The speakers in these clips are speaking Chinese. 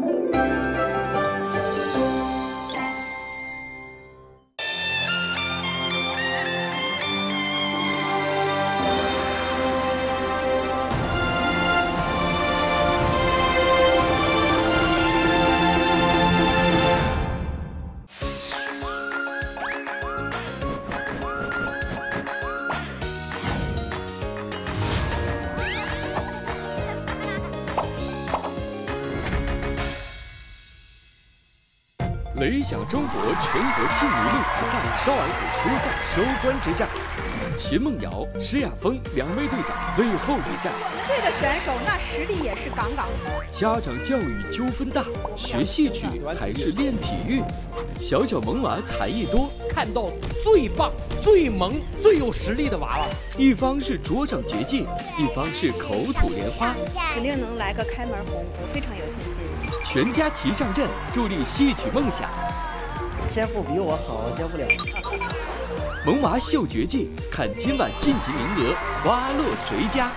Música 全国性女擂台赛少儿组初赛收官之战，秦梦瑶、施亚峰两位队长最后一战。我们队的选手那实力也是杠杠的。家长教育纠纷大，学戏曲还是练体育？小小萌娃才艺多，看到最棒、最萌、最有实力的娃娃。一方是桌上绝技，一方是口吐莲花，肯定能来个开门红，我非常有信心。全家齐上阵，助力戏曲梦想。天赋比我好，教不了。萌娃秀绝技，看今晚晋级名额花落谁家？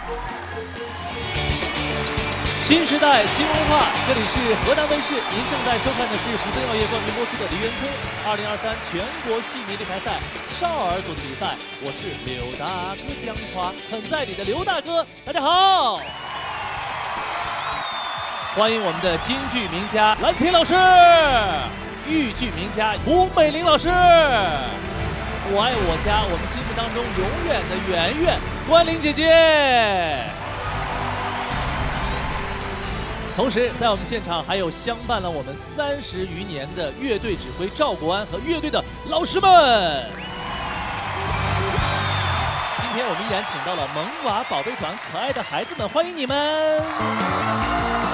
新时代新文化，这里是河南卫视，您正在收看的是福森药业冠名播出的《梨园春》二零二三全国戏迷擂台赛少儿组的比赛，我是刘大哥江华，很在理的刘大哥，大家好，欢迎我们的京剧名家兰亭老师，豫剧名家胡美玲老师，我爱我家，我们心目当中永远的圆圆关玲姐姐。同时，在我们现场还有相伴了我们三十余年的乐队指挥赵国安和乐队的老师们。今天我们依然请到了萌娃宝贝团，可爱的孩子们，欢迎你们。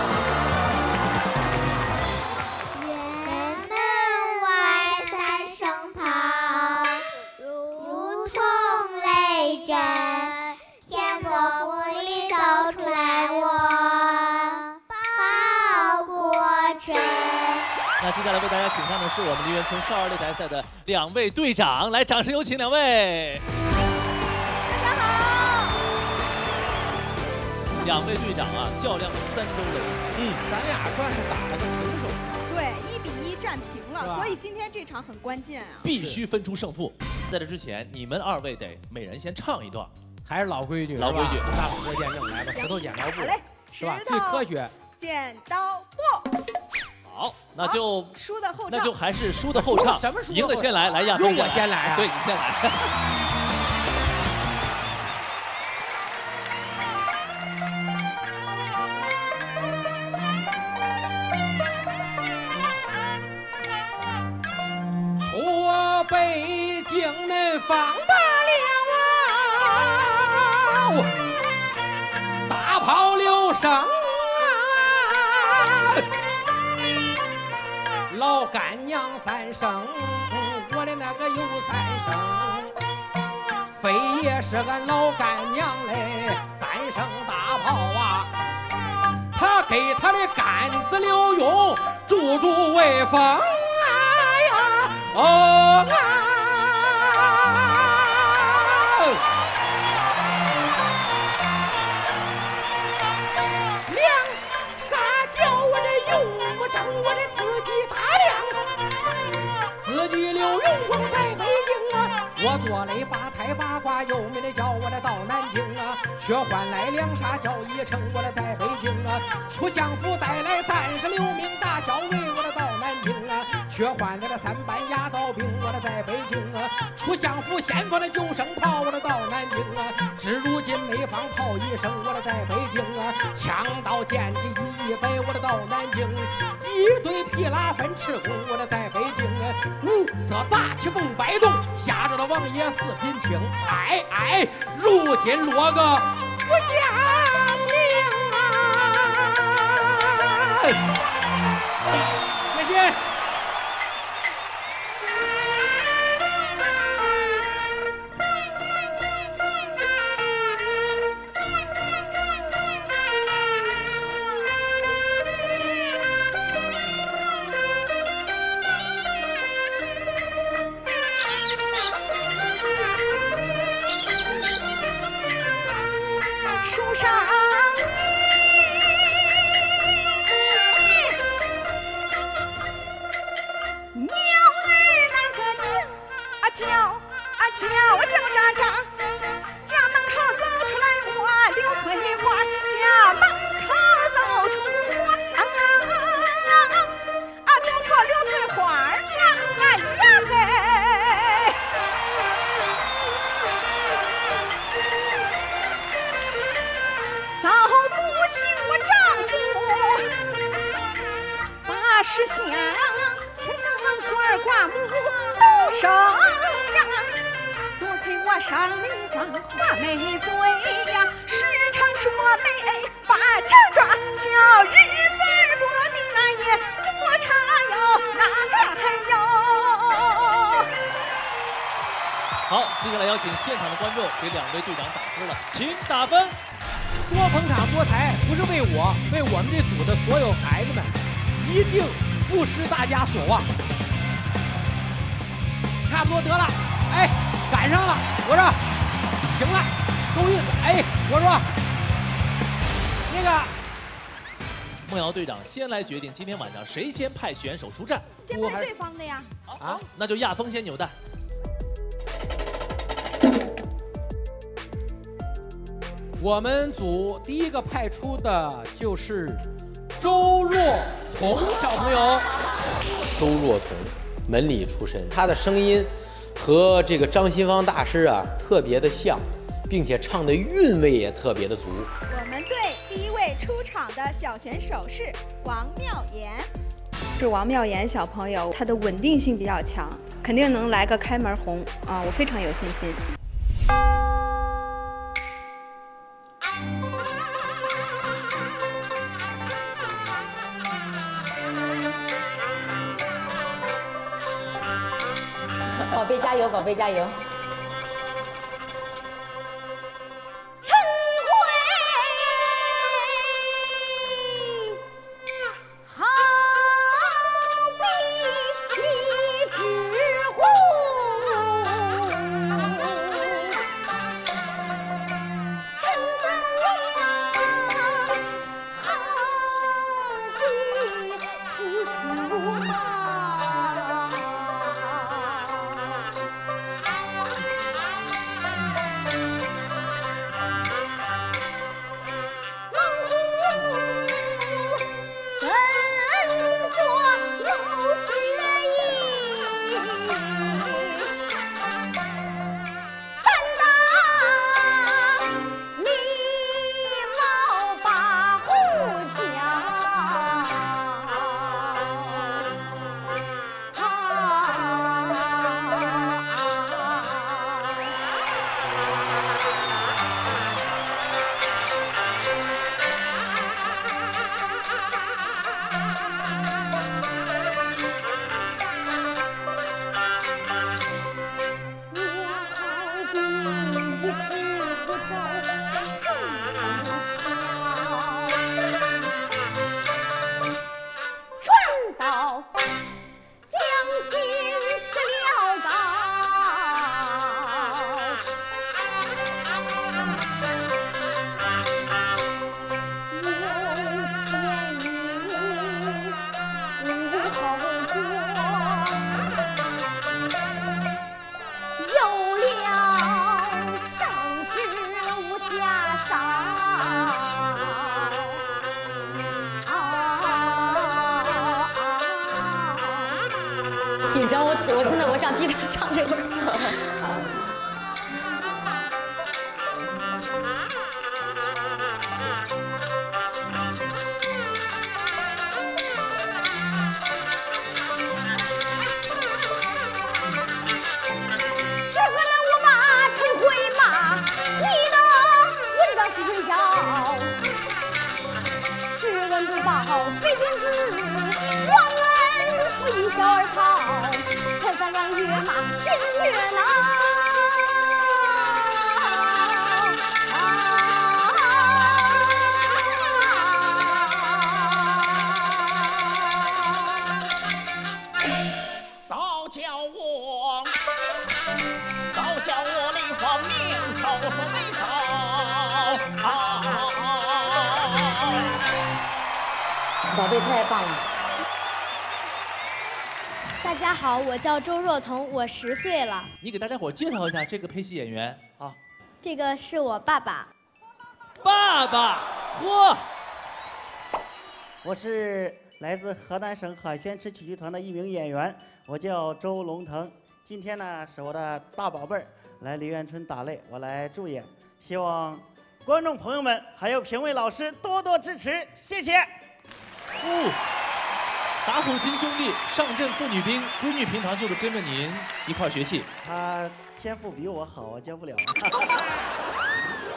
那接下来为大家请上的是我们梨园村少儿擂台赛的两位队长，来，掌声有请两位。大家好，两位队长啊，较量了三周了。嗯，咱俩算是打了个平手。对，一比一战平了，所以今天这场很关键啊。必须分出胜负。在这之前，你们二位得每人先唱一段。还是老规矩，老规矩大伙做见证，来吧，石头剪刀布好，嘞，是吧石？最科头学。剪刀布，好，那就输的后那就。还是输的后唱，什么输赢的先来，来亚用飞我先来啊对你先来。老干娘三声，我的那个有三声，非也是俺老干娘嘞，三声大炮啊。他给他的干子刘墉助助威风啊呀，哦啊！我做了八抬八卦，有名的叫我的到南京啊，却换来两傻叫一城，我的在北京啊，出相府带来三十六名大小尉，我的到南京啊，却换来了三班牙皂兵，我的在北京啊，出相府先锋的九声炮，我的到南京啊，至如今没放炮一声，我的在北京啊，枪刀剑戟一一摆，我的到南京，一堆皮拉分赤弓，我的在北京。啊，五色杂气风摆动，吓着了王爷四品卿，哎哎，如今落个不讲命啊！谢谢。够意思，哎，我说，那个梦瑶队长先来决定今天晚上谁先派选手出战。先派对方的？呀。啊，那就亚峰先扭蛋。我们组第一个派出的？就是周若彤小朋友。周若彤，门里出身，她的？声音和这个张新芳大师啊特别的？像，并且唱的韵味也特别的足。我们队第一位出场的小选手是王妙妍。是王妙妍小朋友，她的稳定性比较强，肯定能来个开门红啊！我非常有信心。宝贝加油，宝贝加油！我十岁了。你给大家伙介绍一下这个配戏演员啊。这个是我爸爸。爸爸，嚯！我是来自河南省海轩池曲剧团的一名演员，我叫周龙腾。今天呢是我的大宝贝儿来梨园春打擂，我来助演，希望观众朋友们还有评委老师多多支持，谢谢。哦，打虎亲兄弟，上阵父女兵，闺女平常就是跟着您一块学戏。他天赋比我好，我教不了。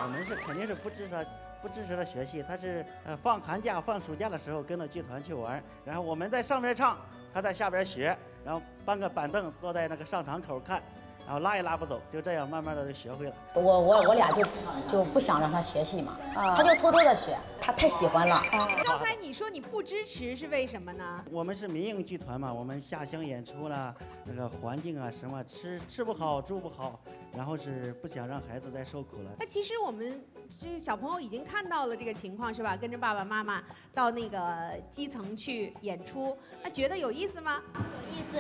我们是肯定是不支持他，不支持他学戏。他是呃放寒假、放暑假的时候跟着剧团去玩，然后我们在上边唱，他在下边学，然后搬个板凳坐在那个上场口看，然后拉也拉不走，就这样慢慢的就学会了。我我我俩就就不想让他学戏嘛，他就偷偷的学，他太喜欢了。刚才你说你不支持是为什么呢？我们是民营剧团嘛，我们下乡演出啦，那个环境啊什么吃吃不好住不好，然后是不想让孩子再受苦了。那其实我们就是小朋友已经看到了这个情况是吧？跟着爸爸妈妈到那个基层去演出，那觉得有意思吗？有意思。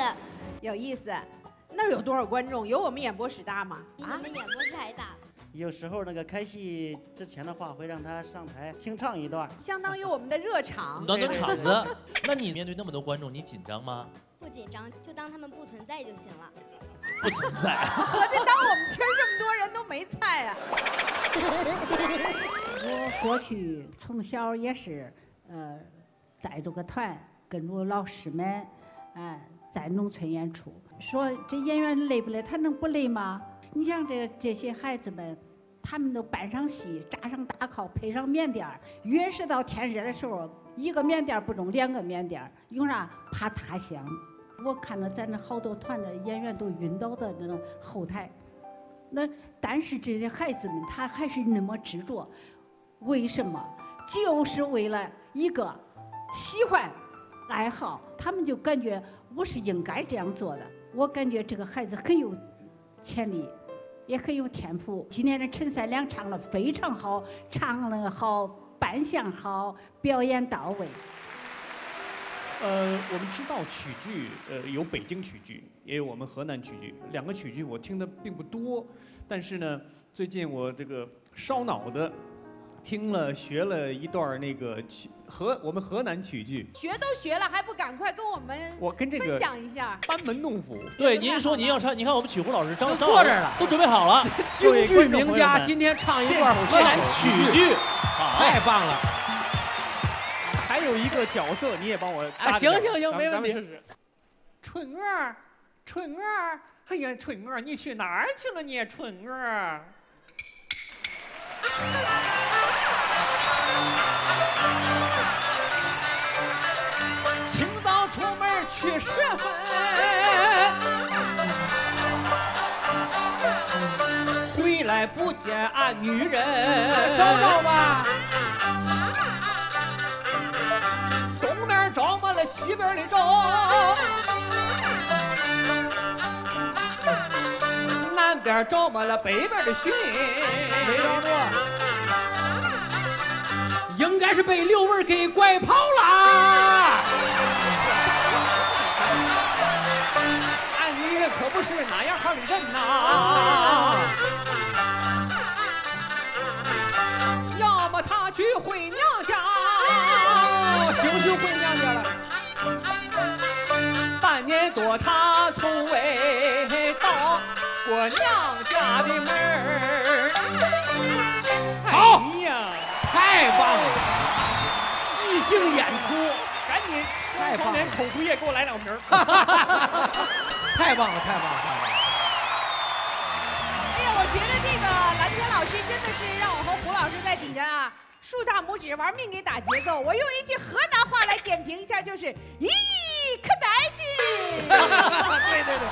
有意思。那儿有多少观众？有我们演播室大吗？比你们演播室还大。有时候那个开戏之前的话，会让他上台清唱一段，相当于我们的热场。暖暖场子。那你面对那么多观众，你紧张吗？不紧张，就当他们不存在就行了。不存在。合着当我们圈这么多人都没菜啊？我过去从小也是，呃，带着个团，跟着老师们，哎，在农村演出。说这演员累不累？他能不累吗？你像这这些孩子们，他们都搬上戏，扎上大靠，配上棉垫儿。越是到天热的时候，一个棉垫儿不中，两个棉垫儿，因为啥？怕塌陷。我看到咱那好多团的演员都晕倒在那个后台。那但是这些孩子们，他还是那么执着。为什么？就是为了一个喜欢、爱好，他们就感觉我是应该这样做的。我感觉这个孩子很有潜力，也很有天赋。今天的陈三良唱的非常好，唱的好，扮相好，表演到位。呃，我们知道曲剧，呃，有北京曲剧，也有我们河南曲剧。两个曲剧我听的并不多，但是呢，最近我这个烧脑的。听了学了一段那个曲河我们河南曲剧，学都学了还不赶快跟我们我跟这个分享一下班门弄斧。对，您说您要唱，你看我们曲胡老师张张坐这儿了，都准备好了。京剧名家今天唱一段河南曲剧，太棒了。还有一个角色你也帮我啊，行行行，没问题。春儿，春儿，哎呀，春儿，你去哪儿去了你，春儿？门去射分，回来不见俺女人。找找吧。东边找么了，西边的找。南边找满了，北边的寻。没找着。应该是被刘文给拐跑了。可不是哪样好的人呐。要么她去回娘家，行不行？回娘家了。半年多她从未到过娘家的门儿。好。太棒了！即兴演出，赶紧双黄连口服液给我来两瓶。太棒了，太棒了，太棒了！哎呀，我觉得这个蓝天老师真的是让我和胡老师在底下啊竖大拇指，玩命给打节奏。我用一句河南话来点评一下，就是咦，可带劲！对对对。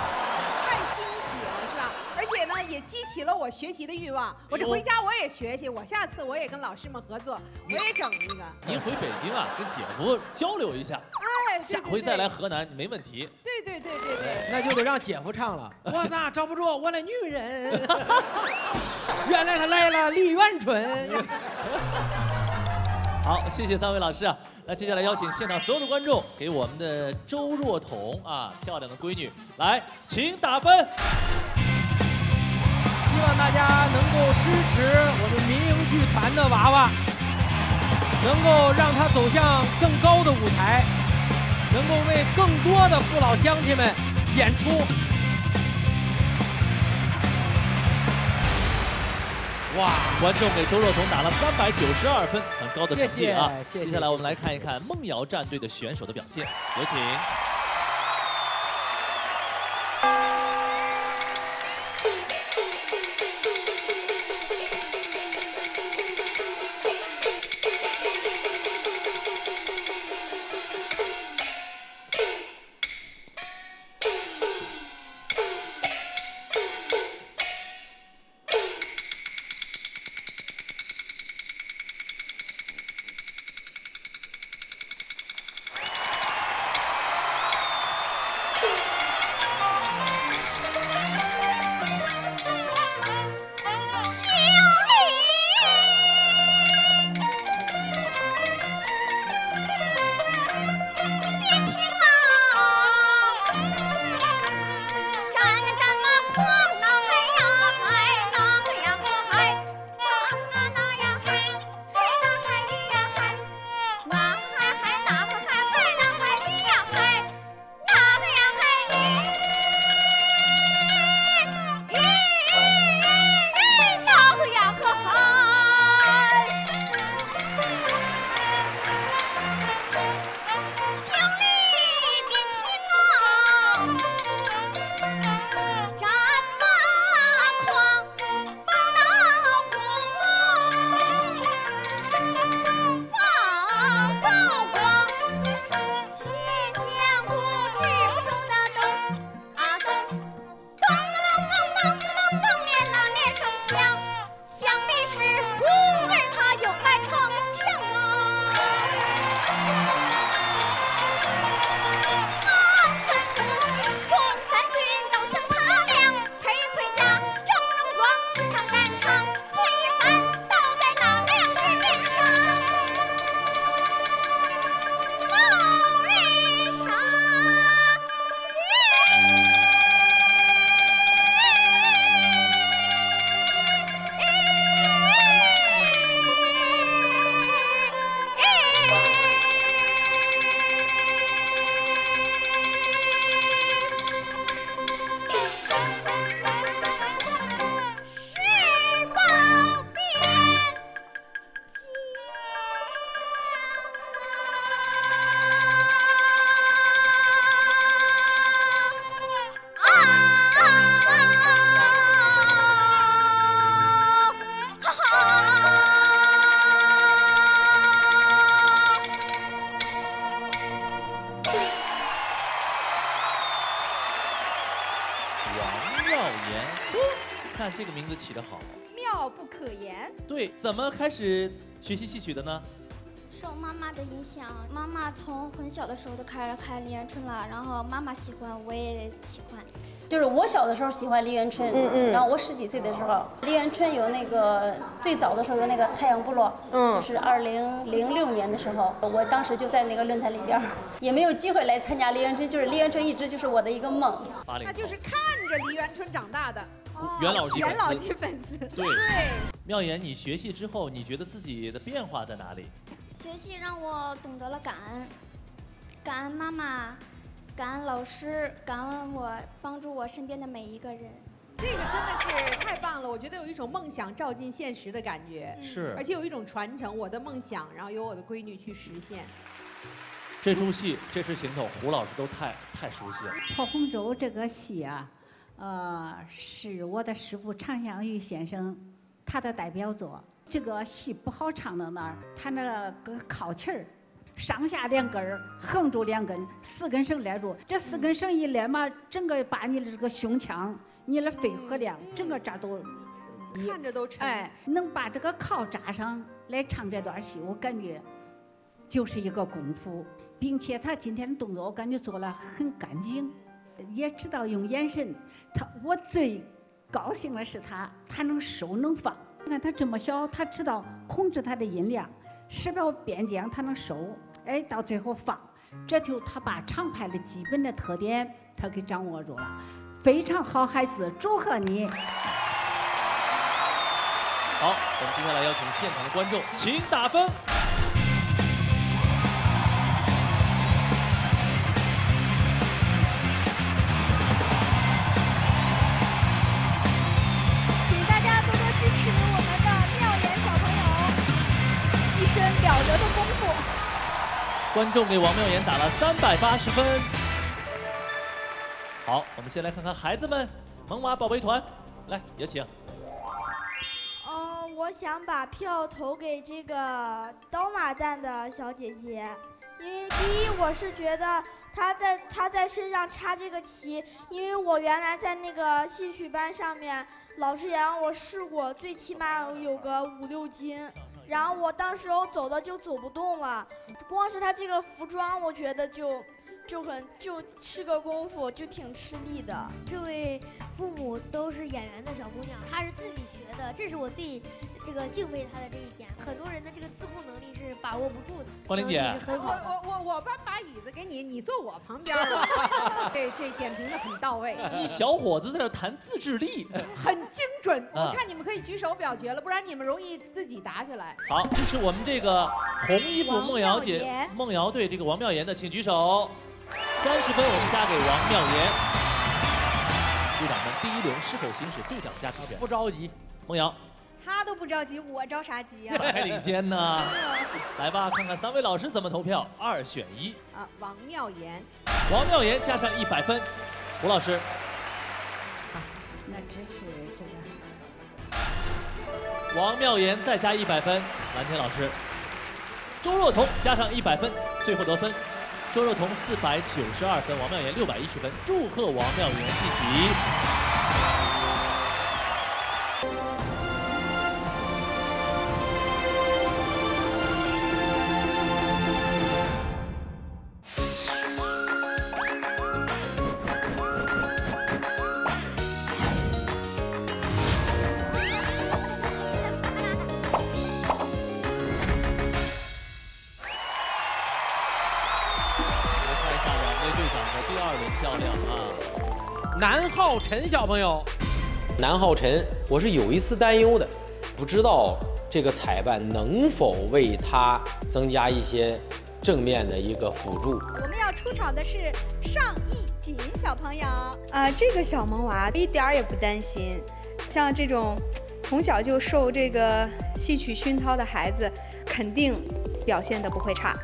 太惊喜了，是吧？而且呢，也激起了我学习的欲望。我这回家我也学去，我下次我也跟老师们合作，我也整一个。您回北京啊，跟姐夫交流一下。哎，下回再来河南没问题。对对对对对。那就得让姐夫唱了。我咋找不着我的女人？原来他来了，李元春。好，谢谢三位老师啊。那接下来邀请现场所有的观众给我们的周若彤啊，漂亮的闺女来，请打分。希望大家能够支持我们民营剧团的娃娃，能够让她走向更高的舞台，能够为更多的父老乡亲们演出。哇！观众给周若彤打了三百九十二分，很高的成绩啊！谢谢接下来我们来看一看梦瑶战队的选手的表现，有请。怎么开始学习戏曲的呢？受妈妈的影响，妈妈从很小的时候就开始看李元春了，然后妈妈喜欢，我也喜欢。就是我小的时候喜欢梨园春，嗯嗯然后我十几岁的时候，梨园春有那个最早的时候有那个太阳部落，嗯就是二零零六年的时候，我当时就在那个论坛里边，也没有机会来参加梨园春，就是梨园春一直就是我的一个梦。那就是看着梨园春长大的。哦元老级粉丝元老级粉丝。对妙言，你学戏之后，你觉得自己的变化在哪里？学戏让我懂得了感恩，感恩妈妈，感恩老师，感恩我帮助我身边的每一个人。这个真的是太棒了，我觉得有一种梦想照进现实的感觉，是而且有一种传承，我的梦想，然后由我的闺女去实现。这出戏这支行头，胡老师都太太熟悉了。《破红州》这个戏啊，呃，是我的师傅常香玉先生他的代表作。这个戏不好唱到那儿，他那个靠气儿，上下两根儿，横住两根，四根绳勒住。这四根绳一勒嘛，整个把你的这个胸腔、你的肺活量，整个这都看着都沉。哎，能把这个靠扎上来唱这段戏，我感觉就是一个功夫，并且他今天的动作，我感觉做了很干净，也知道用眼神。他我最高兴的是他，他能收能放。你看他这么小，他知道控制他的音量，十秒边间他能收。哎，到最后放，这就他把唱派的基本的特点他给掌握住了，非常好孩子，祝贺你。好，我们接下来邀请现场的观众，请打分。观众给王妙言打了三百八十分。好，我们先来看看孩子们，萌娃宝贝团，来有请。嗯，我想把票投给这个刀马旦的小姐姐，因为第一我是觉得她在她在身上插这个旗，因为我原来在那个戏曲班上面，老师也让我试过，最起码有个五六斤，然后我当时候走的就走不动了，光是她这个服装，我觉得就就很就吃个功夫，就挺吃力的。这位父母都是演员的小姑娘，她是自己学的，这是我自己这个敬佩他的这一点。很多人的这个自控能力是把握不住的，光玲姐能力是很好的。我我我搬把椅子给你，你坐我旁边吧。这这点评的很到位，一小伙子在这谈自制力，很精准。啊我看你们可以举手表决了，不然你们容易自己打起来。好，支持我们这个红衣服王梦瑶姐妙言梦瑶对这个王妙言的，请举手。三十分我们加给王妙言。队长们第一轮是否行使队长加成权？不着急，梦瑶他都不着急，我着啥急呀、还领先呢。来吧，看看三位老师怎么投票，二选一。啊，王妙言，王妙言加上一百分，胡老师。那真是这个。王妙言再加一百分，蓝天老师，周若彤加上一百分，最后得分，周若彤四百九十二分，王妙言六百一十分，祝贺王妙言晋级。南浩辰小朋友，南浩辰，我是有一丝担忧的，不知道这个彩办能否为他增加一些正面的一个辅助。我们要出场的是尚艺锦小朋友呃、这个小萌娃一点儿也不担心，像这种从小就受这个戏曲熏陶的孩子，肯定表现的不会差。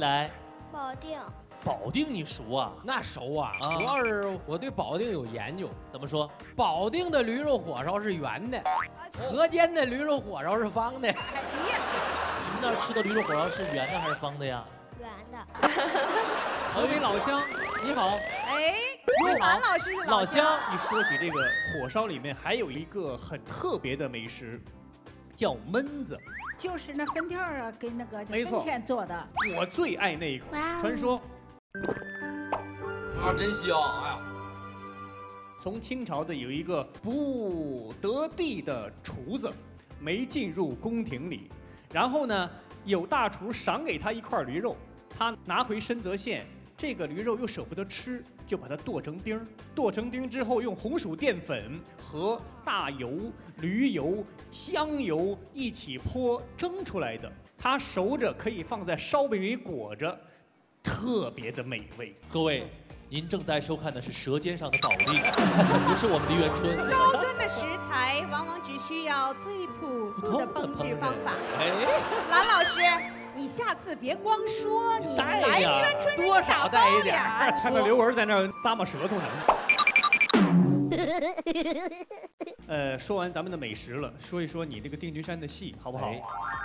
来？保定。保定你熟啊？那熟啊，主要是我对保定有研究。怎么说？保定的驴肉火烧是圆的，河间的驴肉火烧是方的。你们那儿吃的驴肉火烧是圆的还是方的呀？圆的。河北老乡，你好。哎，韩老师是老乡。一说起这个火烧里面还有一个很特别的美食，叫焖子。就是那粉条啊，跟那个没错钱做的。我最爱那一口，传说。啊，真香！哎呀，从清朝的有一个不得地的厨子，没进入宫廷里，然后呢，有大厨赏给他一块驴肉，他拿回深泽县，这个驴肉又舍不得吃，就把它剁成丁儿，剁成丁之后，用红薯淀粉和大油、驴油、香油一起泼蒸出来的，它熟着可以放在烧饼里裹着。特别的美味，各位，您正在收看的是《舌尖上的宝令》，不是我们的元春。高端的食材往往只需要最朴素的烹制方法。哎，蓝老师，你下次别光说，你来多少带一点看看刘文在那儿咂摸舌头呢。呃，说完咱们的美食了，说一说你这个定军山的戏好不好？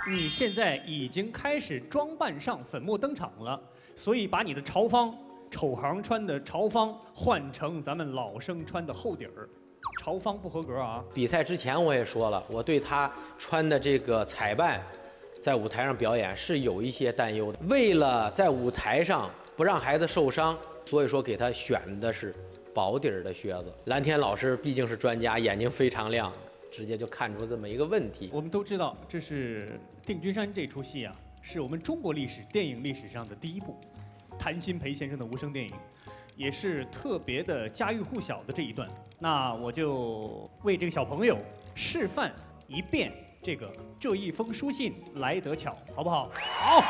你现在已经开始装扮上粉墨登场了。所以把你的朝方丑行穿的朝方换成咱们老生穿的厚底儿，朝方不合格啊！比赛之前我也说了，我对他穿的这个彩扮，在舞台上表演是有一些担忧的。为了在舞台上不让孩子受伤，所以说给他选的是薄底儿的靴子。蓝天老师毕竟是专家，眼睛非常亮，直接就看出这么一个问题。我们都知道，这是定军山这出戏啊。是我们中国历史电影历史上的第一部，谭鑫培先生的无声电影，也是特别的家喻户晓的这一段。那我就为这个小朋友示范一遍这个这一封书信来得巧，好不好？好。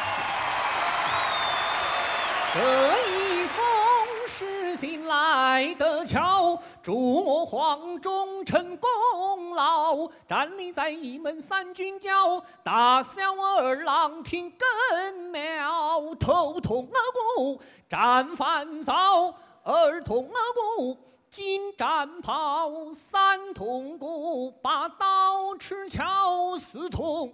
这一封。书信来得巧，祝我黄忠成功劳。站立在一门三军交，大小儿郎听更妙。头痛鼓，战烦躁；二痛鼓，金战袍；三痛鼓，把刀持鞘；四痛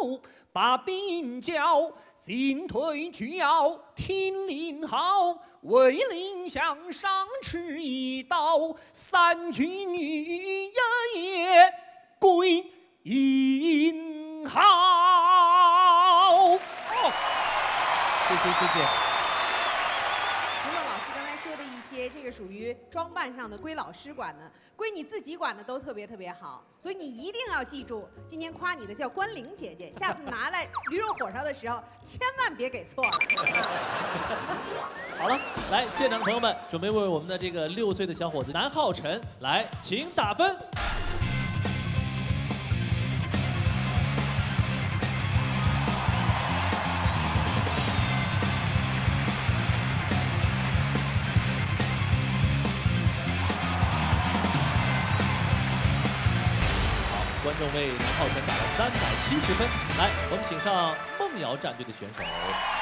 鼓，把兵交。进退俱要听令号，为令向上持一刀，三军一夜归营号。哦，谢谢谢谢。这个属于装扮上的，归老师管的，归你自己管的都特别特别好，所以你一定要记住，今天夸你的叫关玲姐姐，下次拿来驴肉火烧的时候，千万别给错了。好了，来，现场的朋友们，准备为我们的这个六岁的小伙子南浩辰来，请打分。为南浩辰打了三百七十分，来，我们请上梦瑶战队的选手。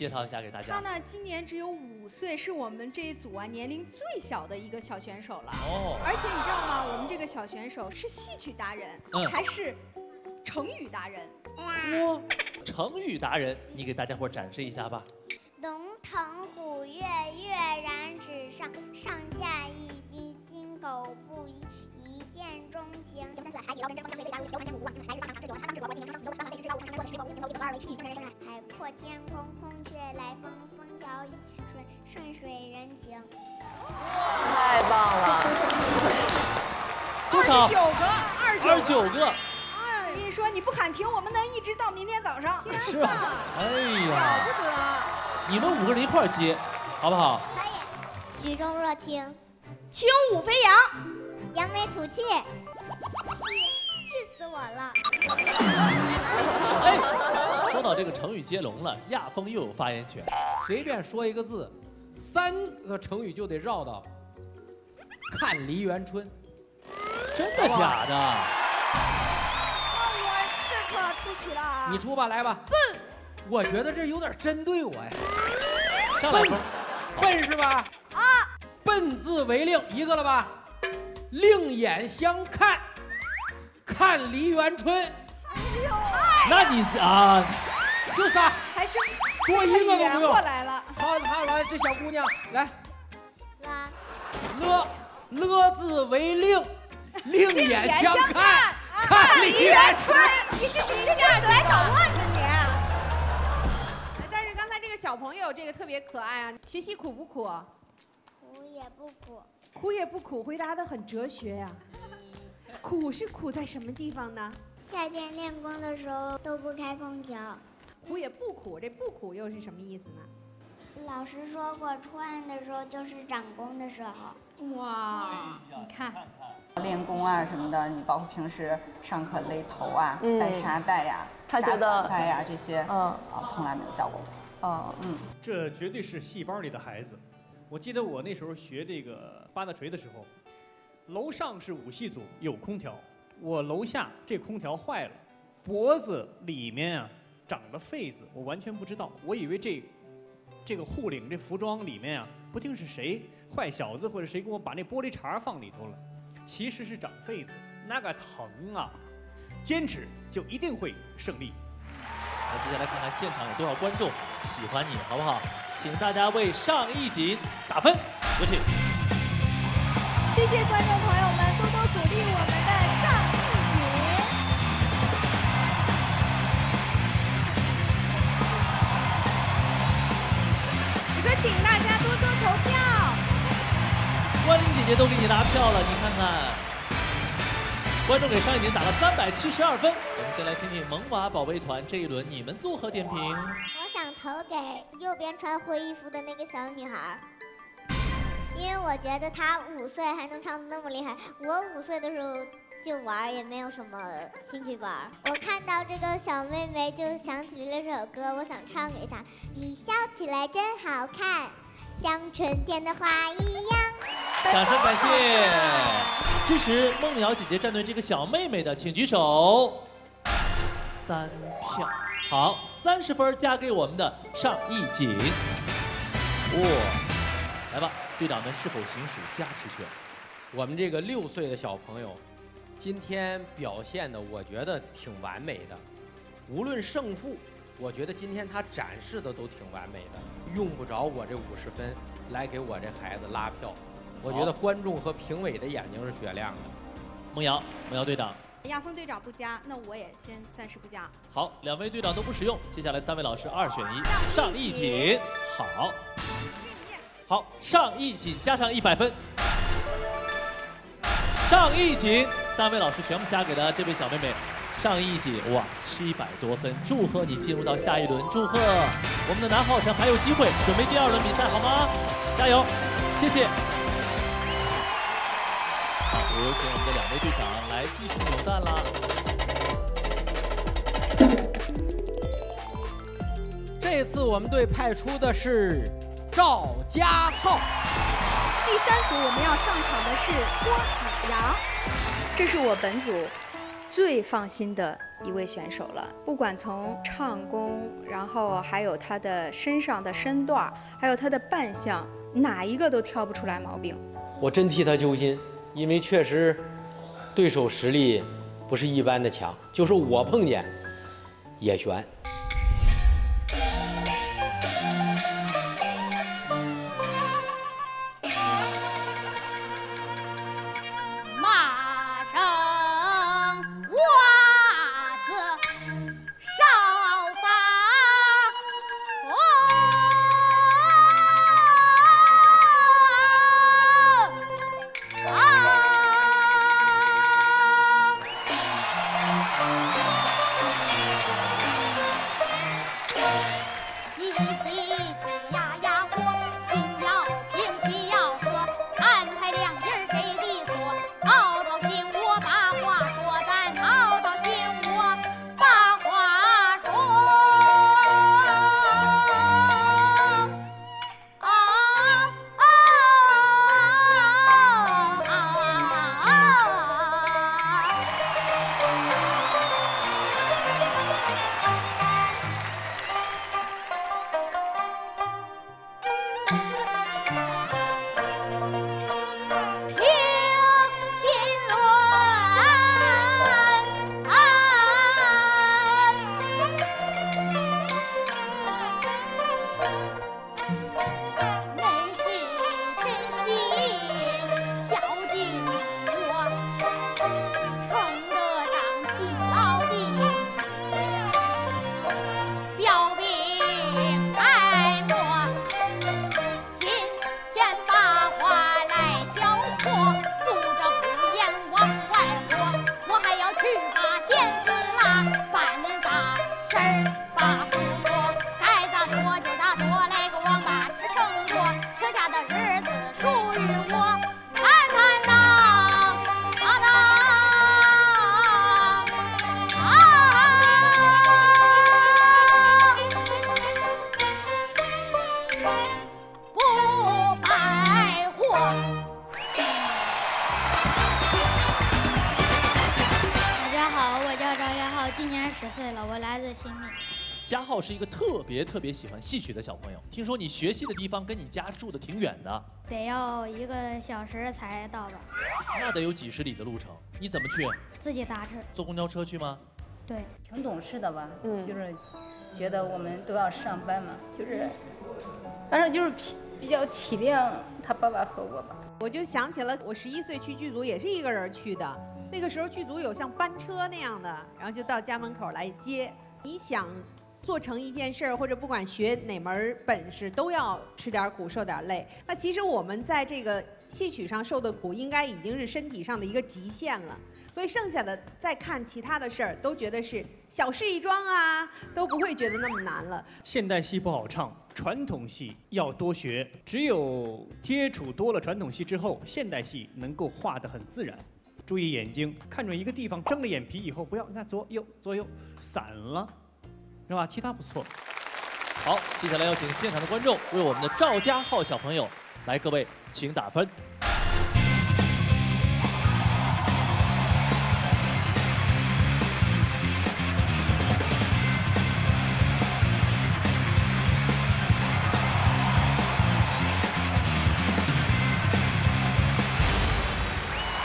介绍一下给大家。他呢，今年只有五岁，是我们这一组啊年龄最小的一个小选手了。哦。而且你知道吗？我们这个小选手是戏曲达人，嗯还是成语达人。哇，成语达人，你给大家伙展示一下吧。龙腾虎跃，跃然纸上，上下一心，心口不一，一见钟情。海底捞针针，风香味对答如流传千古，望京海日方长长，对酒寒汤长国，情长长，油饭饭对之高，长长过，水水高，一品二为，一语三人生。海阔天空，空却来风，风摇一顺，顺水人情。太棒了！多少？29个二十九个。哎，我跟你说，你不喊停，我们能一直到明天早上。是吧？哎呀，不得。你们五个人一块儿接，好不好？举重若轻，轻舞飞扬，扬眉吐气，气气死我了！哎，说到这个成语接龙了，亚峰又有发言权。随便说一个字，三个成语就得绕到看梨园春。真的假的？我这可出题了。你出吧，来吧。笨，我觉得这有点针对我呀。笨上来吧，笨是吧？啊。笨字为令，一个了吧？另眼相看，看梨园春。哎呦，那你啊，就仨，还真多一个都不用。过来了。好，好来，这小姑娘来。了了了字为令，另眼相看，看看梨园春。你这你这这来捣乱呢你！但是刚才这个小朋友这个特别可爱啊，学习苦不苦？苦也不苦，苦也不苦，回答的很哲学呀、苦是苦在什么地方呢？夏天练功的时候都不开空调。苦也不苦，这不苦又是什么意思呢？老师说过，出汗的时候就是长功的时候。哇，你看，练功啊什么的，你包括平时上课勒头啊、嗯带沙袋呀、他觉得带呀这些，嗯啊，从来没有教过我。哦，嗯，这绝对是细胞里的孩子。我记得我那时候学这个八大锤的时候，楼上是武戏组，有空调，我楼下这空调坏了，脖子里面啊长了痱子，我完全不知道，我以为这这个护领这服装里面啊，不定是谁坏小子或者谁给我把那玻璃碴放里头了，其实是长痱子，那个疼啊！坚持就一定会胜利。那接下来看看现场有多少观众喜欢你，好不好？请大家为上一锦打分，有请。谢谢观众朋友们多多鼓励我们请大家多多投票。关玲姐姐都给你拉票了，你看看，观众给上一锦打了三百七十二分。我们先来听听萌娃宝贝团这一轮你们作何点评？我想投给右边穿灰衣服的那个小女孩，因为我觉得她五岁还能唱的那么厉害。我五岁的时候就玩，也没有什么兴趣玩。我看到这个小妹妹，就想起了这首歌，我想唱给她。你笑起来真好看，像春天的花一样。掌声感谢！支持梦瑶姐姐战队这个小妹妹的，请举手。三票，好，三十分加给我们的尚艺锦。哇，来吧，队长们是否行使加持权？我们这个六岁的小朋友，今天表现的我觉得挺完美的，无论胜负，我觉得今天他展示的都挺完美的，用不着我这五十分来给我这孩子拉票。我觉得观众和评委的眼睛是雪亮的。梦瑶，梦瑶队长，亚峰队长不加，那我也先暂时不加。好，两位队长都不使用，接下来三位老师二选一，上一锦，好，好，上一锦加上一百分，上一锦，三位老师全部加给了这位小妹妹，上一锦，哇，七百多分，祝贺你进入到下一轮，祝贺我们的南浩辰还有机会，准备第二轮比赛好吗？加油，谢谢。好，我有请我们的两位队长来继续扭蛋啦。这次我们队派出的是赵家浩。第三组我们要上场的是郭子杨，这是我本组最放心的一位选手了。不管从唱功，然后还有他的身上的身段，还有他的扮相，哪一个都挑不出来毛病。我真替他揪心，因为确实对手实力不是一般的强，就是我碰见也悬。别特别喜欢戏曲的小朋友。听说你学戏的地方跟你家住的挺远的，得要一个小时才到吧？那得有几十里的路程，你怎么去？自己搭车。坐公交车去吗？对，挺懂事的吧？嗯，就是觉得我们都要上班嘛，就是，反正就是比比较体谅他爸爸和我吧。我就想起了我十一岁去剧组也是一个人去的，那个时候剧组有像班车那样的，然后就到家门口来接。你想？做成一件事儿，或者不管学哪门儿本事，都要吃点苦，受点累。那其实我们在这个戏曲上受的苦，应该已经是身体上的一个极限了。所以剩下的再看其他的事儿，都觉得是小事一桩啊，都不会觉得那么难了。现代戏不好唱，传统戏要多学。只有接触多了传统戏之后，现代戏能够画得很自然。注意眼睛，看准一个地方，睁了眼皮以后，不要你看左右左右散了。是吧？其他不错。好，接下来有请现场的观众为我们的赵家浩小朋友来，各位请打分。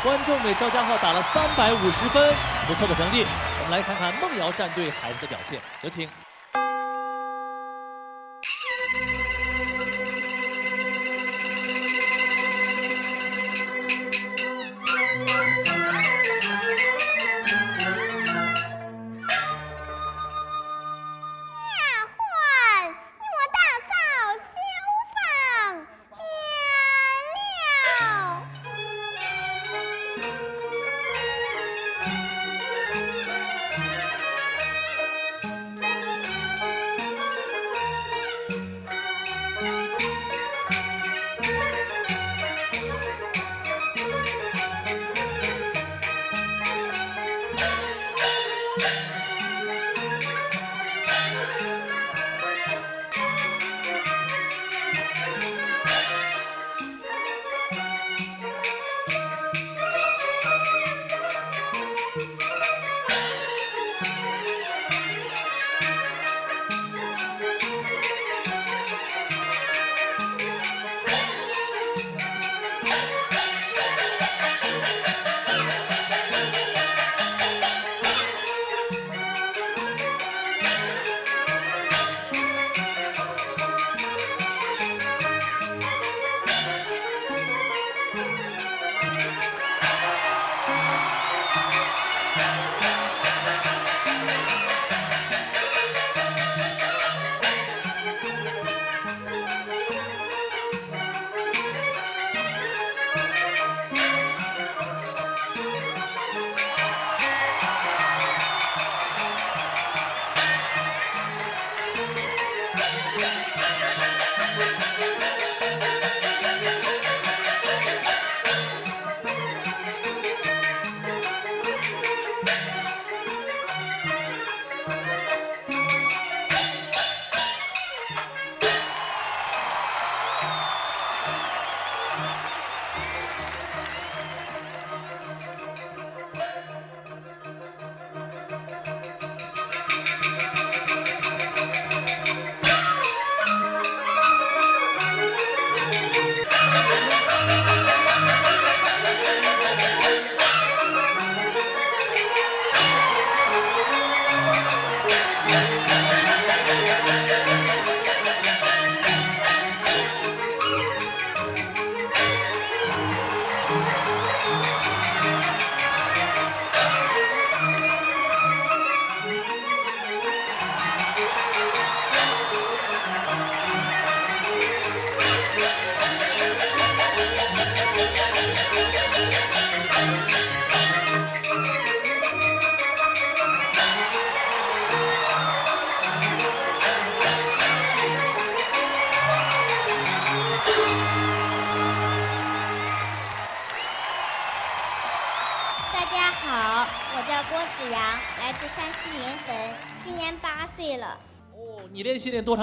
观众给赵家浩打了三百五十分，不错的成绩。我们来看看梦瑶战队孩子的表现，有请。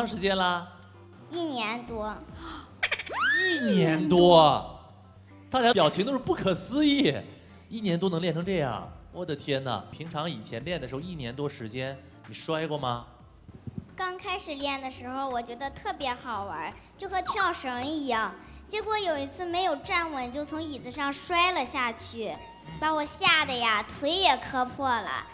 长时间啦？一年多。一年多，大家表情都是不可思议，一年多能练成这样，我的天哪！平常以前练的时候一年多时间，你摔过吗？刚开始练的时候，我觉得特别好玩，就和跳绳一样。结果有一次没有站稳，就从椅子上摔了下去，把我吓得呀腿也磕破了，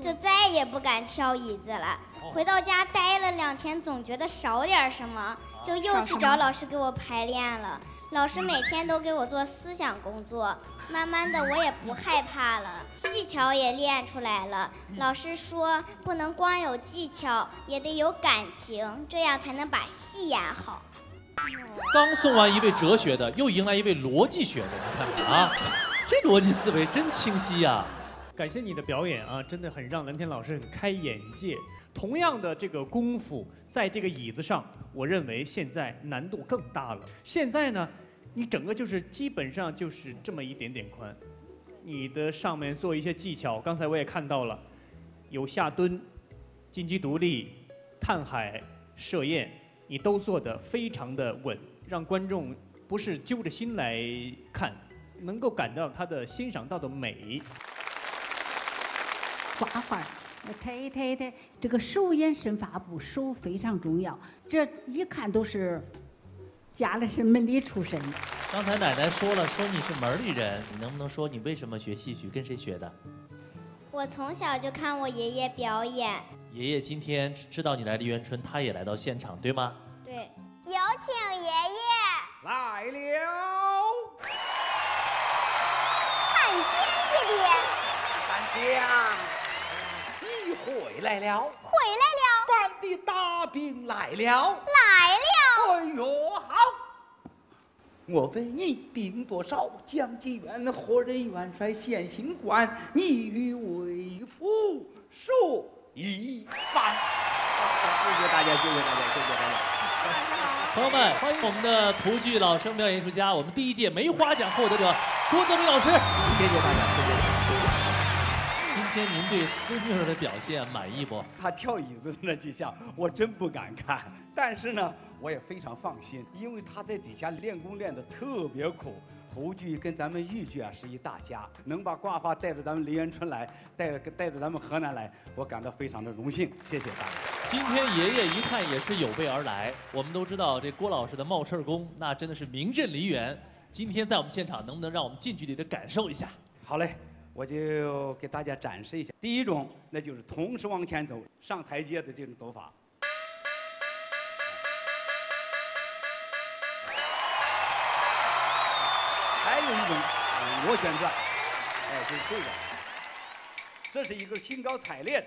就再也不敢跳椅子了。回到家待了两天，总觉得少点什么，就又去找老师给我排练了。老师每天都给我做思想工作，慢慢的我也不害怕了，技巧也练出来了。老师说不能光有技巧，也得有感情，这样才能把戏演好。刚送完一位哲学的，又迎来一位逻辑学的，你看看啊，这逻辑思维真清晰呀、感谢你的表演啊，真的很让蓝天老师很开眼界。同样的这个功夫，在这个椅子上，我认为现在难度更大了。现在呢，你整个就是基本上就是这么一点点宽，你的上面做一些技巧，刚才我也看到了，有下蹲、金鸡独立、探海、射焰，你都做得非常的稳，让观众不是揪着心来看，能够感到他的欣赏到的美。刮花儿，抬抬抬，这个手眼身法步，手非常重要。这一看都是家里是门里出身的。刚才奶奶说了，说你是门里人，你能不能说你为什么学戏曲，跟谁学的？我从小就看我爷爷表演，爷爷今天知道你来梨园春，他也来到现场，对吗？对，有请爷爷。来了，看见爹爹，三香，你回来了，回来了，搬的大兵来了，来了。哎呦，好！我问你兵多少？将济元何人元帅现行官？你与为父说一番。谢谢大家，谢谢大家，谢谢大家。朋友们，欢迎我们的蒲剧老生表演艺术家，我们第一届梅花奖获得者郭泽明老师。谢谢大家，谢谢大家。今天您对孙女儿的表现满意不？她跳椅子的那几下，我真不敢看。但是呢，我也非常放心，因为她在底下练功练得特别苦。胡剧跟咱们豫剧啊是一大家，能把挂画带着咱们梨园春来，带着带着咱们河南来，我感到非常的荣幸。谢谢大家。今天爷爷一看也是有备而来。我们都知道这郭老师的冒翅功，那真的是名震梨园。今天在我们现场，能不能让我们近距离的感受一下？好嘞，我就给大家展示一下。第一种，那就是同时往前走，上台阶的这种走法。还有一种螺旋转，哎，就是这个。这是一个兴高采烈的。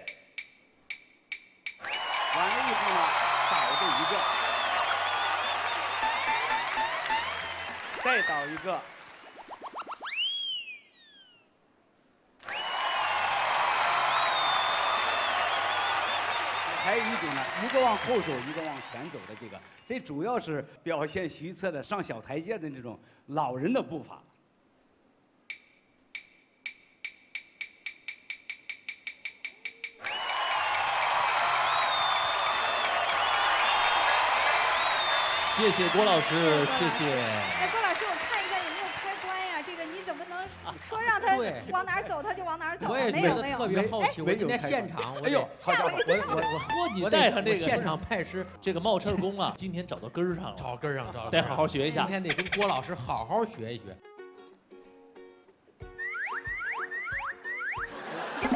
完了以后呢，倒这一个，再倒一个。还有一种呢，一个往后走，一个往前走的这个，这主要是表现徐策的上小台阶的那种老人的步伐。谢谢郭老师，谢谢。哎，郭老师，我看一下有没有开关呀？这个你怎么能说让他往哪儿走他就往哪儿走啊？我也没有没有觉得特别好奇，我今天现场，哎呦，吓我一跳我我 我带上这个现场拜师，这个冒气功啊，今天找到根儿上了，找根儿上，找得好好学一下今。天得跟郭老师好好学一学。你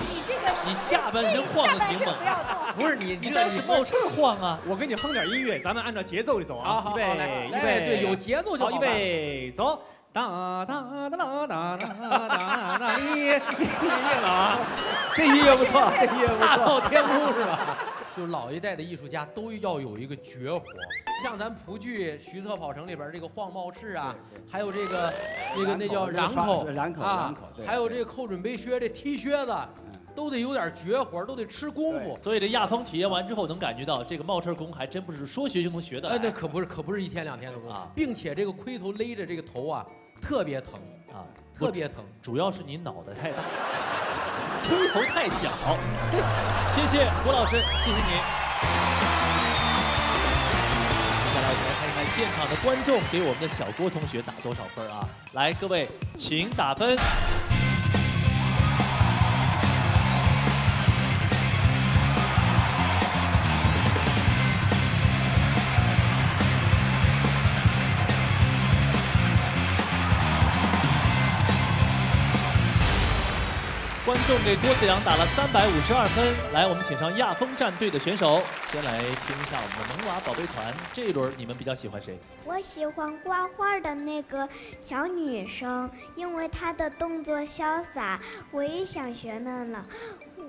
你这个你下半身晃的挺猛，不是你你这是冒气儿晃啊！我给你哼点音乐，咱们按照节奏里走啊。好好好预备，预备，对有节奏就好预备，走。哒哒哒哒哒哒哒哒，你你了，这音乐不错，这音乐不错。闹天宫是吧？就老一代的艺术家都要有一个绝活，像咱蒲剧《徐策跑城》里边这个晃帽翅啊，还有这个那个那叫染口染口染口，还有这个扣准背靴这踢靴子，都得有点绝活，都得吃功夫。所以这亚峰体验完之后，能感觉到这个冒气儿功还真不是说学就能学的。哎，那可不是，可不是一天两天的功夫，并且这个盔头勒着这个头啊，特别疼啊，特别疼。主要是你脑袋太大，盔头太小。谢谢郭老师，谢谢你。接下来我们来看一看现场的观众给我们的小郭同学打多少分啊？来，各位请打分。观众给郭子阳打了三百五十二分。来，我们请上亚峰战队的选手，先来听一下我们的萌娃宝贝团。这一轮你们比较喜欢谁？我喜欢挂画的那个小女生，因为她的动作潇洒，我也想学那了。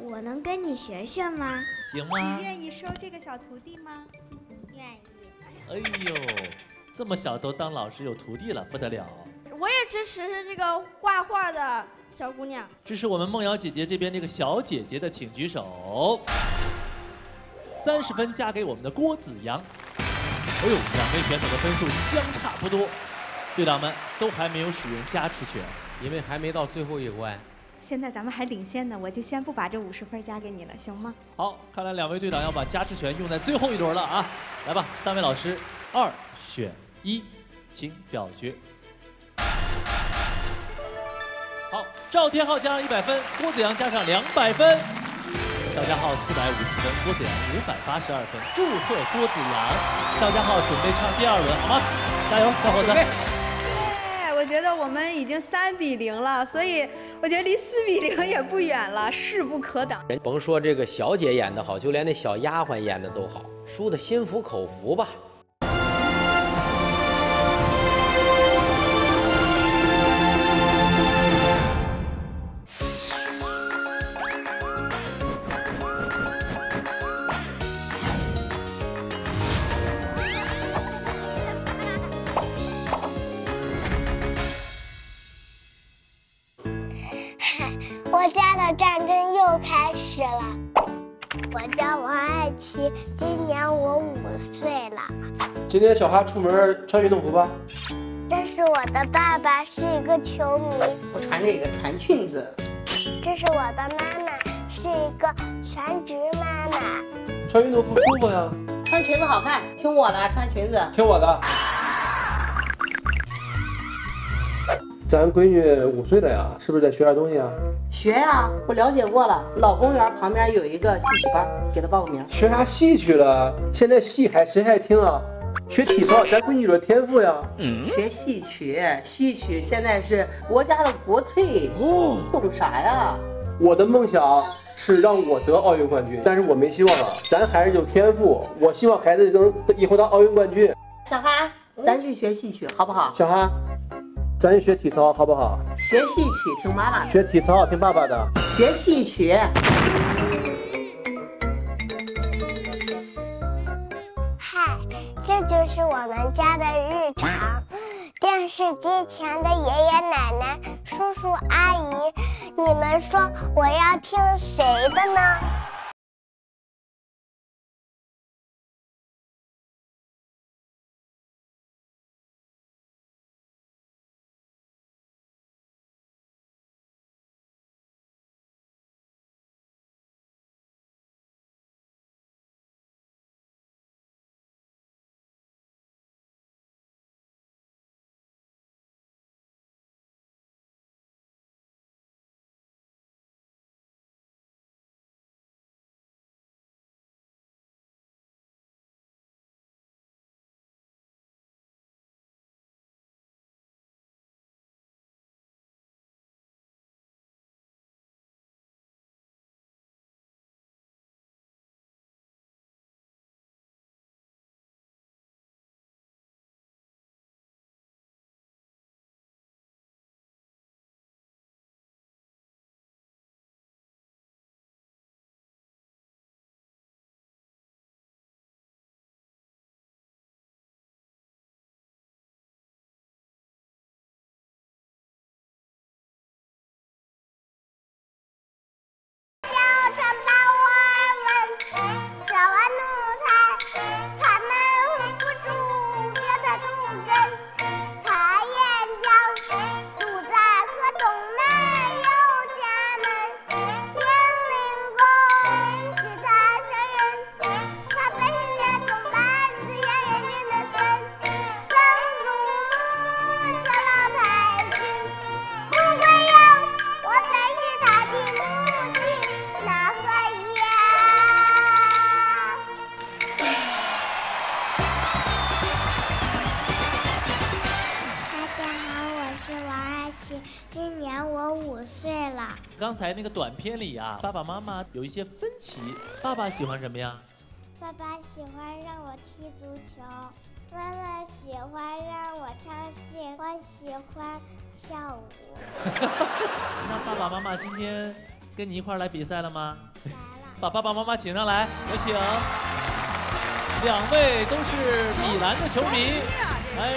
我能跟你学学吗？行吗你？愿意收这个小徒弟吗？愿意。哎呦，这么小都当老师有徒弟了，不得了！我也支持是这个画画的小姑娘。支持我们梦瑶姐姐这边这个小姐姐的，请举手。三十分加给我们的郭子阳。哎呦，两位选手的分数相差不多，队长们都还没有使用加持权，因为还没到最后一关。现在咱们还领先呢，我就先不把这五十分加给你了，行吗？好，看来两位队长要把加持权用在最后一轮了啊！来吧，三位老师，二选一，请表决。好，赵天浩加上一百分，郭子阳加上两百分，赵家浩四百五十分，郭子阳五百八十二分。祝贺郭子阳！赵家浩准备唱第二轮，好吗？加油，小伙子！对，我觉得我们已经三比零了，所以我觉得离四比零也不远了，势不可挡。人甭说这个小姐演的好，就连那小丫鬟演的都好，输的心服口服吧。今天小哈出门穿运动服吧？这是我的爸爸，是一个球迷。我穿这个穿裙子。这是我的妈妈，是一个全职妈妈。穿运动服舒服呀。穿裙子好看，听我的，穿裙子。听我的。咱闺女五岁了呀，是不是得学点东西啊？学呀、我了解过了，老公园旁边有一个戏曲班，给她报个名。学啥戏曲了？现在戏还谁还听啊？学体操，咱闺女有天赋呀。嗯，学戏曲，戏曲现在是国家的国粹。哦，懂啥呀？我的梦想是让我得奥运冠军，但是我没希望了。咱还是有天赋，我希望孩子能以后当奥运冠军。小哈，咱去学戏曲好不好？小哈，咱去学体操好不好？学戏曲听妈妈的。学体操听爸爸的。学戏曲。就是我们家的日常。电视机前的爷爷奶奶、叔叔阿姨，你们说我要听谁的呢？那个短片里啊，爸爸妈妈有一些分歧。爸爸喜欢什么呀？爸爸喜欢让我踢足球，妈妈喜欢让我唱戏，我喜欢跳舞。那爸爸妈妈今天跟你一块来比赛了吗？来了。把爸爸妈妈请上来，有请。两位都是米兰的球迷，哎，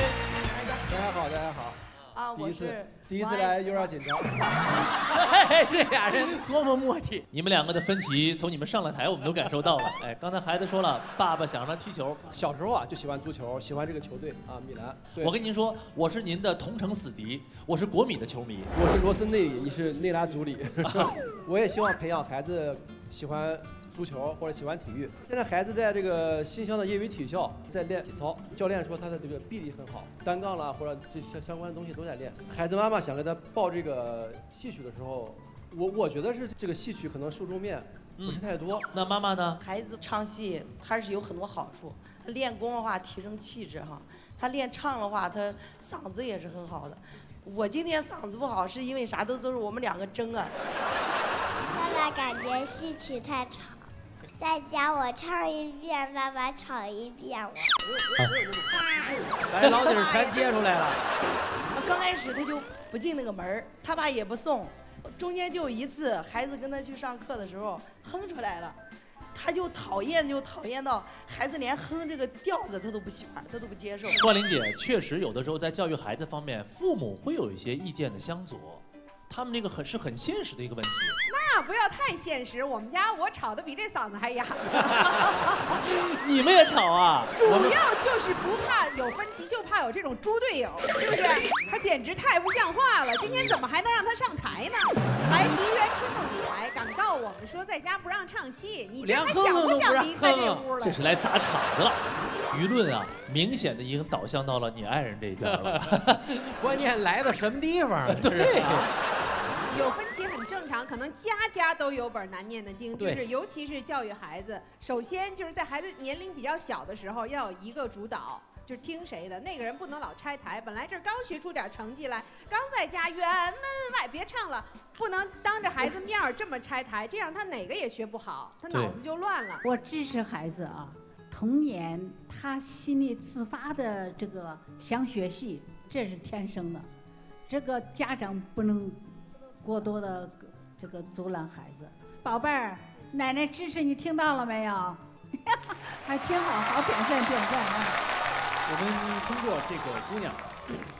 大家好，大家好。啊，第一次第一次来有点紧张。这俩人多么默契！你们两个的分歧从你们上了台我们都感受到了。哎，刚才孩子说了，爸爸想让他踢球。小时候啊就喜欢足球，喜欢这个球队啊，米兰。我跟您说，我是您的同城死敌，我是国米的球迷。我是罗森内里，你是内拉祖里。我也希望培养孩子喜欢。足球或者喜欢体育，现在孩子在这个新乡的业余体校在练体操，教练说他的这个臂力很好，单杠啦或者这相相关的东西都在练。孩子妈妈想给他报这个戏曲的时候，我我觉得是这个戏曲可能受众面不是太多。那妈妈呢？孩子唱戏他是有很多好处，他练功的话提升气质哈，他练唱的话他嗓子也是很好的。我今天嗓子不好是因为啥？都都是我们两个争啊。爸爸感觉戏曲太吵。在家我唱一遍，爸爸吵一遍我。把老底儿全揭出来了。刚开始他就不进那个门他爸也不送。中间就有一次，孩子跟他去上课的时候哼出来了，他就讨厌，就讨厌到孩子连哼这个调子他都不喜欢，他都不接受。冠玲姐确实有的时候在教育孩子方面，父母会有一些意见的相左。他们那个很是很现实的一个问题。那不要太现实，我们家我吵得比这嗓子还哑。你们也吵啊？主要就是不怕有分歧，就怕有这种猪队友，是不是？他简直太不像话了！今天怎么还能让他上台呢？来梨园春的舞台，敢告我们说在家不让唱戏，你这还想不想离开这屋了？这是来砸场子了。舆论啊，明显的已经导向到了你爱人这一边了。关键来到什么地方？对。有分歧很正常，可能家家都有本难念的经，就是尤其是教育孩子，首先就是在孩子年龄比较小的时候，要有一个主导，就是听谁的，那个人不能老拆台。本来这刚学出点成绩来，刚在家园门外别唱了，不能当着孩子面这么拆台，这样他哪个也学不好，他脑子就乱了。我支持孩子啊，童年他心里自发的这个想学习，这是天生的。这个家长不能过多的这个阻拦孩子。宝贝儿，奶奶支持你，听到了没有？还挺好，好点赞点赞啊！我们通过这个姑娘，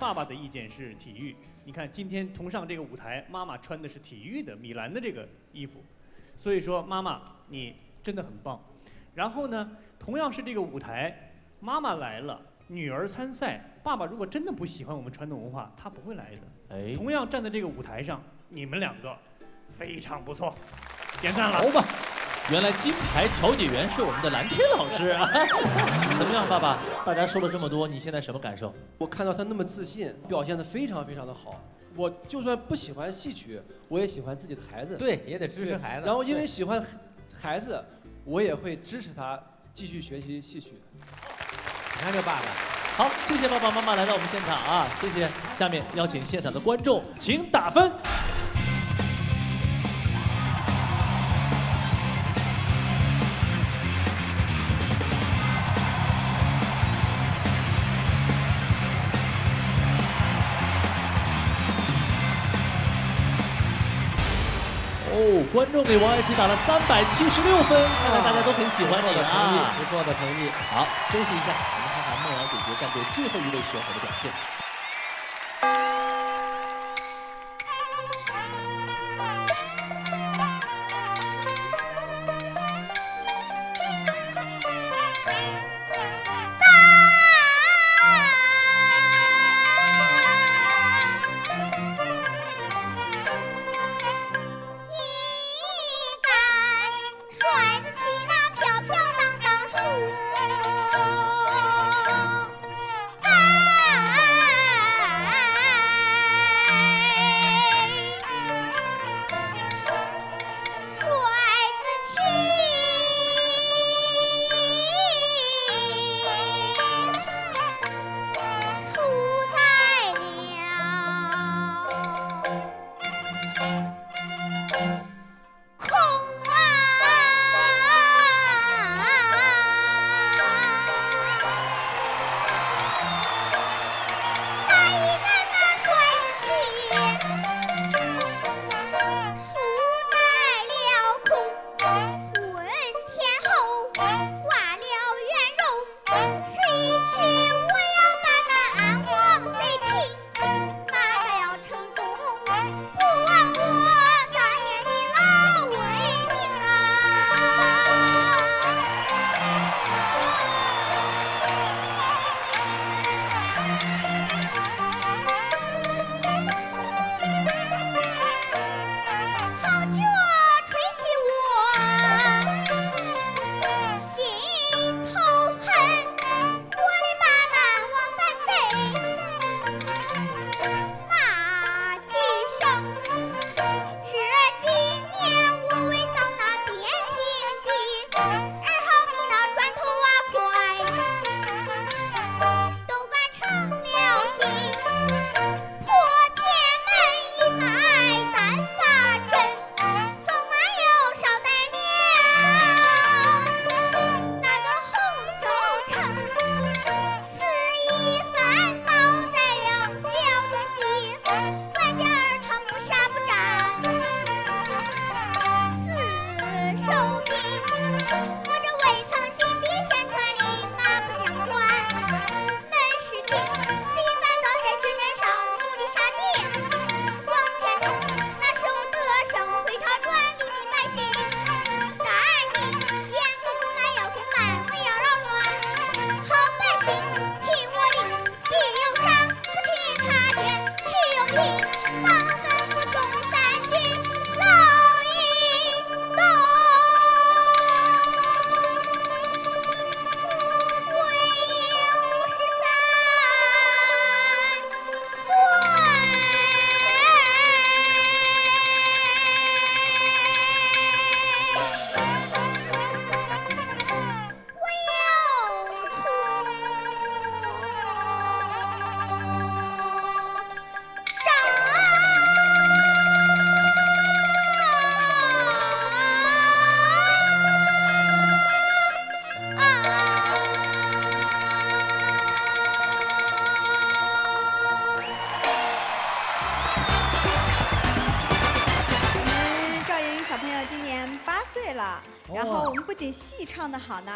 爸爸的意见是体育。你看今天同上这个舞台，妈妈穿的是体育的米兰的这个衣服，所以说妈妈你真的很棒。然后呢，同样是这个舞台，妈妈来了，女儿参赛，爸爸如果真的不喜欢我们传统文化，他不会来的。哎，同样站在这个舞台上，你们两个非常不错，点赞了。好吧，原来金牌调解员是我们的蓝天老师啊！怎么样，爸爸？大家说了这么多，你现在什么感受？我看到他那么自信，表现得非常非常的好。我就算不喜欢戏曲，我也喜欢自己的孩子。对，也得支持孩子。然后因为喜欢孩子，我也会支持他继续学习戏曲。你看这爸爸。好，谢谢爸爸妈妈来到我们现场啊，谢谢。下面邀请现场的观众，请打分。给王爱琪打了三百七十六分，看来大家都很喜欢你啊，不错的成绩。好，休息一下，我们看看梦瑶姐姐战队最后一位选手的表现。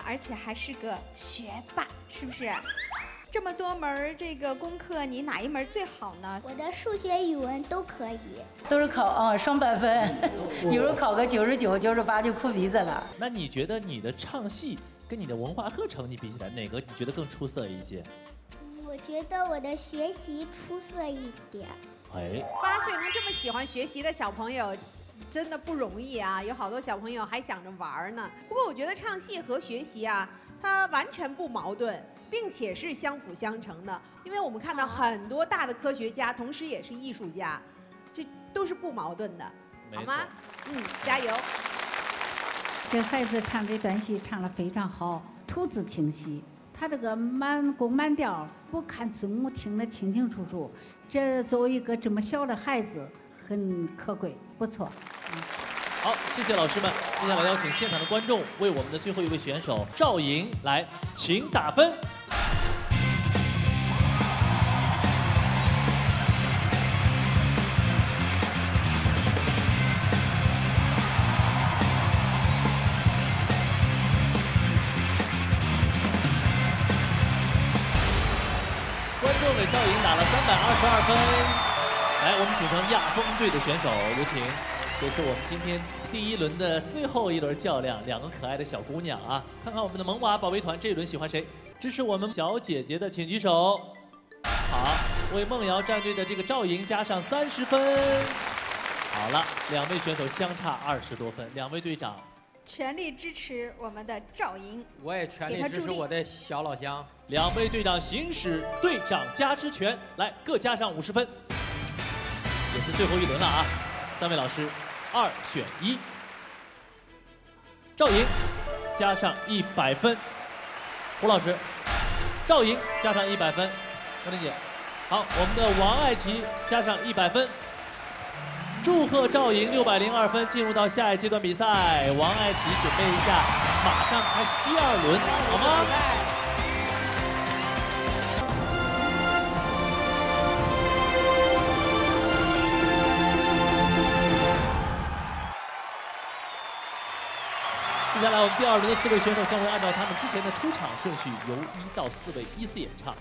而且还是个学霸，是不是？这么多门儿这个功课，你哪一门最好呢？我的数学、语文都可以。都是考啊双百分，有时候考个九十九、九十八就哭鼻子了。那你觉得你的唱戏跟你的文化课成绩比起来，哪个你觉得更出色一些？我觉得我的学习出色一点。哎，八岁能这么喜欢学习的小朋友，真的不容易啊！有好多小朋友还想着玩呢。不过我觉得唱戏和学习啊，它完全不矛盾，并且是相辅相成的。因为我们看到很多大的科学家，同时也是艺术家，这都是不矛盾的，好吗？嗯，加油！这孩子唱这段戏唱得非常好，吐字清晰。他这个满弓满调，不看字幕听得清清楚楚。这作为一个这么小的孩子，很可贵，不错。好，谢谢老师们。接下来邀请现场的观众为我们的最后一位选手赵莹来，请打分。们请上亚风队的选手，有请。这是我们今天第一轮的最后一轮较量，两个可爱的小姑娘啊，看看我们的萌娃保卫团这一轮喜欢谁？支持我们小姐姐的请举手。好，为梦瑶战队的这个赵莹加上三十分。好了，两位选手相差二十多分，两位队长全力支持我们的赵莹。我也全力支持我的小老乡。两位队长行使队长加之权，来各加上五十分，也是最后一轮了啊！三位老师，二选一。赵莹加上一百分，胡老师，赵莹加上一百分，何丽姐，好，我们的王爱琪加上一百分。祝贺赵莹六百零二分，进入到下一阶段比赛。王爱琪准备一下，马上开始第二轮，好吗？接下来，我们第二轮的四位选手将会按照他们之前的出场顺序，由一到四位依次演唱。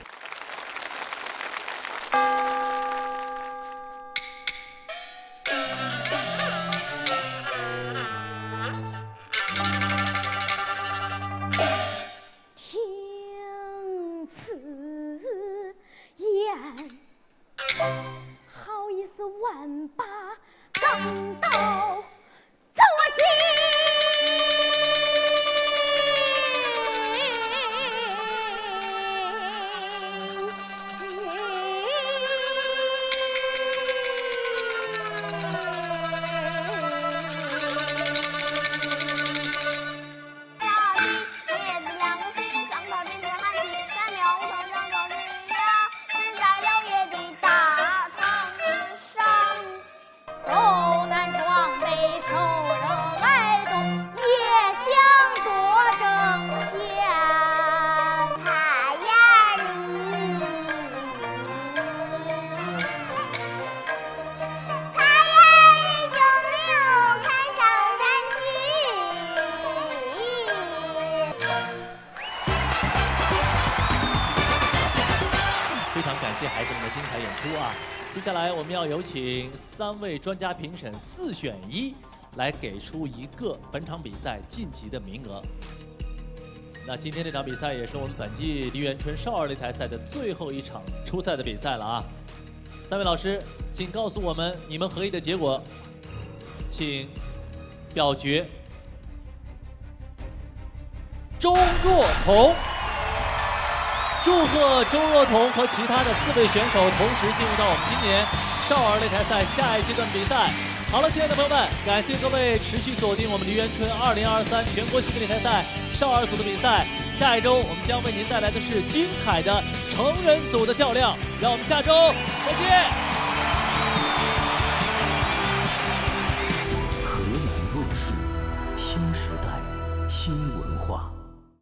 要有请三位专家评审四选一，来给出一个本场比赛晋级的名额。那今天这场比赛也是我们本季梨园春少儿擂台赛的最后一场初赛的比赛了啊！三位老师，请告诉我们你们合议的结果，请表决。周若彤。祝贺周若彤和其他的四位选手同时进入到我们今年少儿擂台赛下一阶段比赛。好了，亲爱的朋友们，感谢各位持续锁定我们梨园春二零二三全国性擂台赛少儿组的比赛。下一周我们将为您带来的是精彩的成人组的较量，让我们下周再见。